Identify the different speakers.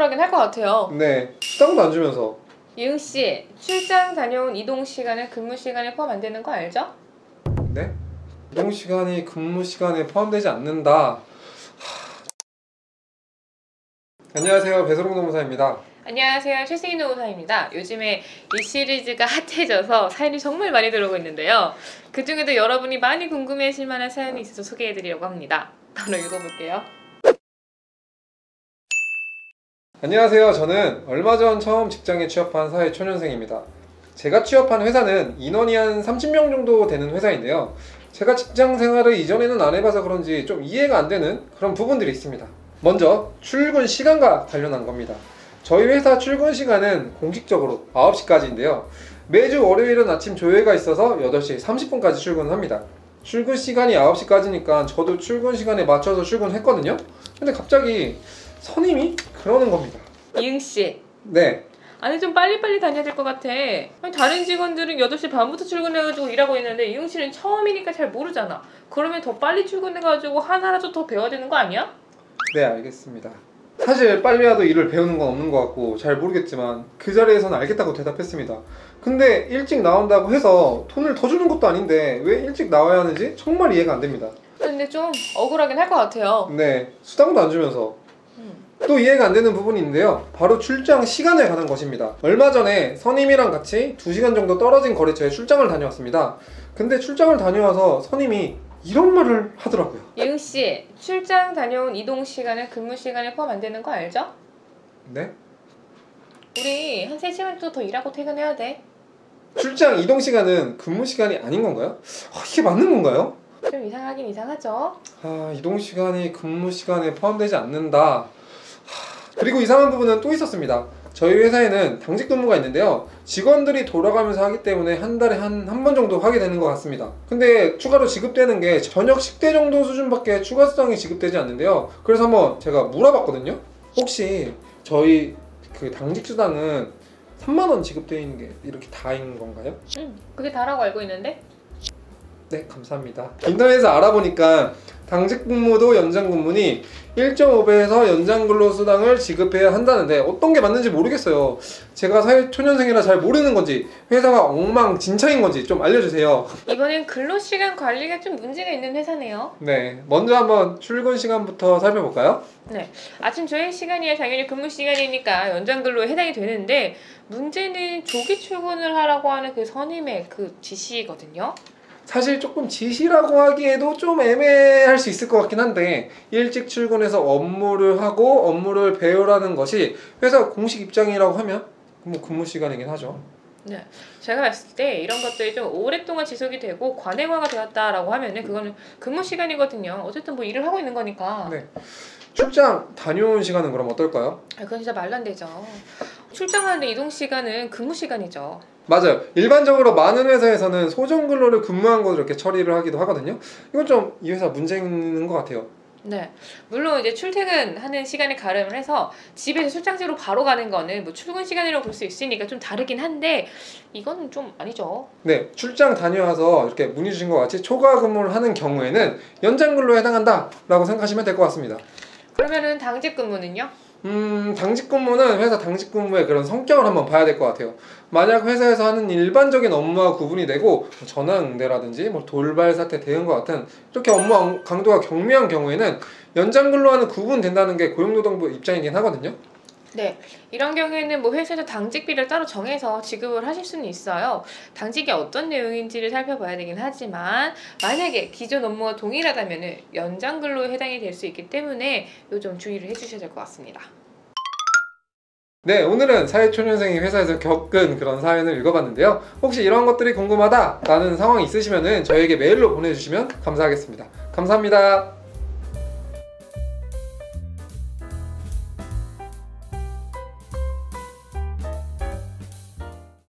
Speaker 1: 억울하긴 할 것 같아요.
Speaker 2: 네, 수당도 안 주면서.
Speaker 1: 이응 씨, 출장 다녀온 이동 시간은 근무 시간에 포함 안 되는 거 알죠?
Speaker 2: 네? 이동 시간이 근무 시간에 포함되지 않는다. 하... 안녕하세요, 배소롱 노무사입니다.
Speaker 1: 안녕하세요, 최승희 노무사입니다. 요즘에 이 시리즈가 핫해져서 사연이 정말 많이 들어오고 있는데요. 그 중에도 여러분이 많이 궁금해하실 만한 사연이 있어서 소개해드리려고 합니다. 바로 읽어볼게요.
Speaker 2: 안녕하세요. 저는 얼마 전 처음 직장에 취업한 사회 초년생입니다. 제가 취업한 회사는 인원이 한 30명 정도 되는 회사인데요. 제가 직장 생활을 이전에는 안 해봐서 그런지 좀 이해가 안 되는 그런 부분들이 있습니다. 먼저 출근 시간과 관련한 겁니다. 저희 회사 출근 시간은 공식적으로 9시까지인데요. 매주 월요일은 아침 조회가 있어서 8시 30분까지 출근을 합니다. 출근 시간이 9시까지니까 저도 출근 시간에 맞춰서 출근했거든요. 근데 갑자기 선임이 그러는 겁니다.
Speaker 1: 이응 씨,
Speaker 2: 네.
Speaker 1: 아니 좀 빨리빨리 다녀야 될 것 같아. 아니, 다른 직원들은 8시 반부터 출근해가지고 일하고 있는데 이응 씨는 처음이니까 잘 모르잖아. 그러면 더 빨리 출근해가지고 하나라도 더 배워야 되는 거 아니야?
Speaker 2: 네, 알겠습니다. 사실 빨리 와도 일을 배우는 건 없는 것 같고 잘 모르겠지만 그 자리에서는 알겠다고 대답했습니다. 근데 일찍 나온다고 해서 돈을 더 주는 것도 아닌데 왜 일찍 나와야 하는지 정말 이해가 안 됩니다.
Speaker 1: 근데 좀 억울하긴 할 것 같아요.
Speaker 2: 네, 수당도 안 주면서
Speaker 1: 음.
Speaker 2: 또 이해가 안 되는 부분이 있는데요. 바로 출장 시간에 관한 것입니다. 얼마 전에 선임이랑 같이 2시간 정도 떨어진 거래처에 출장을 다녀왔습니다. 근데 출장을 다녀와서 선임이 이런 말을 하더라고요.
Speaker 1: 이응 씨, 출장 다녀온 이동 시간은 근무 시간에 포함 안 되는 거 알죠?
Speaker 2: 네?
Speaker 1: 우리 한 3시간 정도 더 일하고 퇴근해야 돼.
Speaker 2: 출장 이동 시간은 근무 시간이 아닌 건가요? 아, 이게 맞는 건가요?
Speaker 1: 좀 이상하긴 이상하죠?
Speaker 2: 아, 이동 시간이 근무 시간에 포함되지 않는다. 하, 그리고 이상한 부분은 또 있었습니다. 저희 회사에는 당직 근무가 있는데요. 직원들이 돌아가면서 하기 때문에 한 달에 한 한 번 정도 하게 되는 것 같습니다. 근데 추가로 지급되는 게 저녁 식대 정도 수준밖에 추가 수당이 지급되지 않는데요. 그래서 한번 제가 물어봤거든요. 혹시 저희 그 당직 수당은 3만 원 지급되어 있는 게 이렇게 다인 건가요?
Speaker 1: 응, 그게 다라고 알고 있는데?
Speaker 2: 네, 감사합니다. 인터넷에서 알아보니까 당직 근무도 연장 근무니 1.5배에서 연장 근로 수당을 지급해야 한다는데 어떤 게 맞는지 모르겠어요. 제가 사회 초년생이라 잘 모르는 건지 회사가 엉망진창인 건지 좀 알려주세요.
Speaker 1: 이번엔 근로시간 관리가 좀 문제가 있는 회사네요.
Speaker 2: 네, 먼저 한번 출근 시간부터 살펴볼까요?
Speaker 1: 네, 아침 조행 시간이야 당연히 근무 시간이니까 연장 근로에 해당이 되는데 문제는 조기 출근을 하라고 하는 그 선임의 그 지시거든요.
Speaker 2: 사실 조금 지시라고 하기에도 좀 애매할 수 있을 것 같긴 한데 일찍 출근해서 업무를 하고 업무를 배우라는 것이 회사 공식 입장이라고 하면 뭐 근무 시간이긴 하죠.
Speaker 1: 네, 제가 봤을 때 이런 것들이 좀 오랫동안 지속이 되고 관행화가 되었다라고 하면은 그거는 근무 시간이거든요. 어쨌든 뭐 일을 하고 있는 거니까.
Speaker 2: 네. 출장 다녀온 시간은 그럼 어떨까요?
Speaker 1: 아, 그건 진짜 말도 안 되죠. 출장하는데 이동 시간은 근무 시간이죠.
Speaker 2: 맞아요. 일반적으로 많은 회사에서는 소정 근로를 근무한 것으로 이렇게 처리를 하기도 하거든요. 이건 좀 이 회사 문제 있는 것 같아요.
Speaker 1: 네. 물론 이제 출퇴근하는 시간에 가름을 해서 집에서 출장지로 바로 가는 거는 뭐 출근 시간이라고 볼 수 있으니까 좀 다르긴 한데 이건 좀 아니죠.
Speaker 2: 네, 출장 다녀와서 이렇게 문의 주신 것 같이 초과 근무를 하는 경우에는 연장 근로에 해당한다라고 생각하시면 될 것 같습니다.
Speaker 1: 그러면은 당직 근무는요?
Speaker 2: 음, 당직 근무는 회사 당직 근무의 그런 성격을 한번 봐야 될 것 같아요. 만약 회사에서 하는 일반적인 업무와 구분이 되고 뭐 전화 응대라든지 뭐 돌발 사태 대응과 같은 이렇게 업무 강도가 경미한 경우에는 연장 근로와는 구분된다는 게 고용노동부 입장이긴 하거든요.
Speaker 1: 네. 이런 경우에는 뭐 회사에서 당직비를 따로 정해서 지급을 하실 수는 있어요. 당직이 어떤 내용인지를 살펴봐야 되긴 하지만 만약에 기존 업무가 동일하다면 연장 근로에 해당이 될 수 있기 때문에 요 좀 주의를 해주셔야 될 것 같습니다.
Speaker 2: 네, 오늘은 사회초년생이 회사에서 겪은 그런 사연을 읽어봤는데요. 혹시 이런 것들이 궁금하다라는 상황이 있으시면 저에게 메일로 보내주시면 감사하겠습니다. 감사합니다.